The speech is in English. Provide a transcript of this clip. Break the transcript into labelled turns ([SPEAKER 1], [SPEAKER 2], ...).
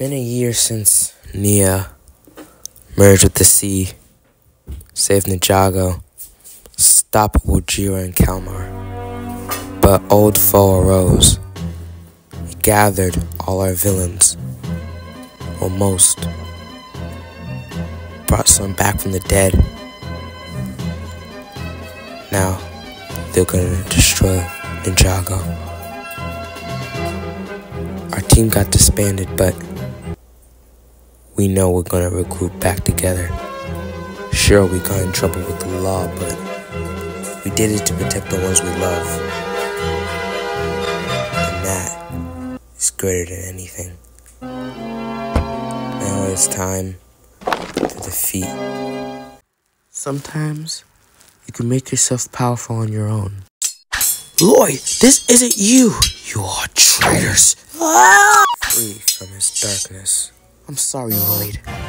[SPEAKER 1] been a year since Nya merged with the sea, saved Ninjago, stopped Wojira and Kalmaar. But old foe arose. He gathered all our villains, or most, brought some back from the dead. Now, they're gonna destroy Ninjago. Our team got disbanded, but we know we're gonna recruit back together. Sure, we got in trouble with the law, but we did it to protect the ones we love. And that is greater than anything. Now it's time to defeat. Sometimes you can make yourself powerful on your own. Lloyd, this isn't you! You are traitors! Free from his darkness. I'm sorry, Lloyd.